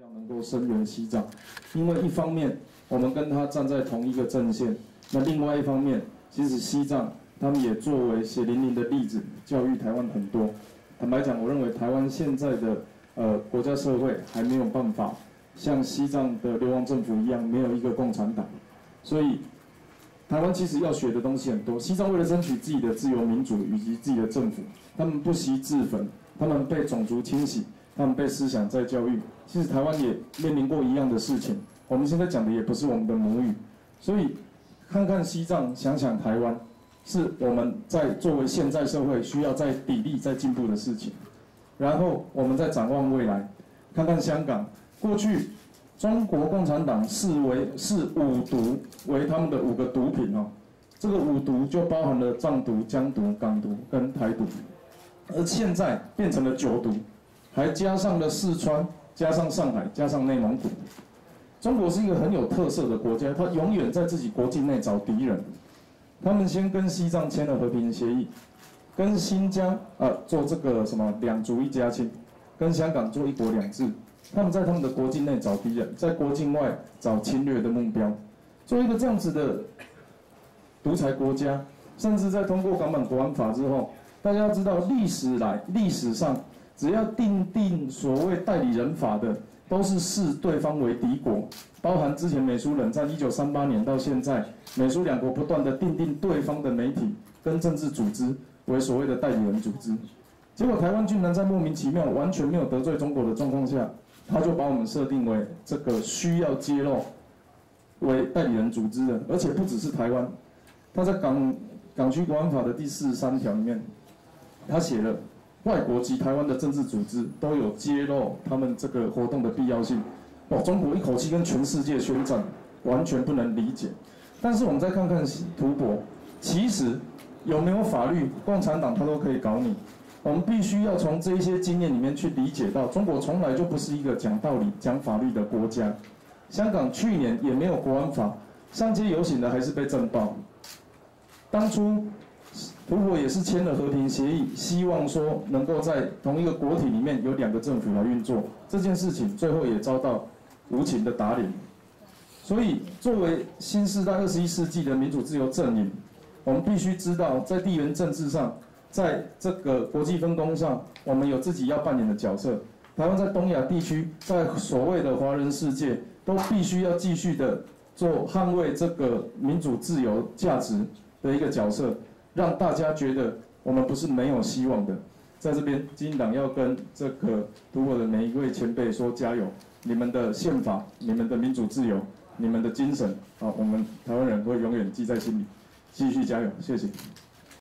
要能够声援西藏，因为一方面我们跟他站在同一个阵线，那另外一方面，其实西藏他们也作为血淋淋的例子，教育台湾很多。坦白讲，我认为台湾现在的呃国家社会还没有办法像西藏的流亡政府一样，没有一个共产党，所以台湾其实要学的东西很多。西藏为了争取自己的自由民主以及自己的政府，他们不惜自焚，他们被种族清洗。他们被思想再教育，其实台湾也面临过一样的事情。我们现在讲的也不是我们的母语，所以看看西藏，想想台湾，是我们在作为现在社会需要在砥砺、在进步的事情。然后我们再展望未来，看看香港，过去中国共产党视为视五毒为他们的五个毒品哦，这个五毒就包含了藏毒、疆毒、港毒跟台毒，而现在变成了九毒。还加上了四川，加上上海，加上内蒙古。中国是一个很有特色的国家，它永远在自己国境内找敌人。他们先跟西藏签了和平协议，跟新疆啊做这个什么两族一家亲，跟香港做一国两制。他们在他们的国境内找敌人，在国境外找侵略的目标。做一个这样子的独裁国家，甚至在通过港版国安法之后，大家要知道历史来历史上。只要定定所谓代理人法的，都是视对方为敌国，包含之前美苏冷战一九三八年到现在，美苏两国不断的定定对方的媒体跟政治组织为所谓的代理人组织，结果台湾竟然在莫名其妙完全没有得罪中国的状况下，他就把我们设定为这个需要揭露为代理人组织的，而且不只是台湾，他在港港区国安法的第四十三条里面，他写了。外国及台湾的政治组织都有揭露他们这个活动的必要性。哦，中国一口气跟全世界宣战，完全不能理解。但是我们再看看图博，其实有没有法律，共产党他都可以搞你。我们必须要从这一些经验里面去理解到，中国从来就不是一个讲道理、讲法律的国家。香港去年也没有国安法，上街游行的还是被震爆。当初。如果也是签了和平协议，希望说能够在同一个国体里面有两个政府来运作，这件事情最后也遭到无情的打脸。所以，作为新时代二十一世纪的民主自由阵营，我们必须知道，在地缘政治上，在这个国际分工上，我们有自己要扮演的角色。台湾在东亚地区，在所谓的华人世界，都必须要继续的做捍卫这个民主自由价值的一个角色。让大家觉得我们不是没有希望的，在这边，金党要跟这个读过的每一位前辈说加油！你们的宪法、你们的民主自由、你们的精神，啊，我们台湾人会永远记在心里，继续加油！谢谢。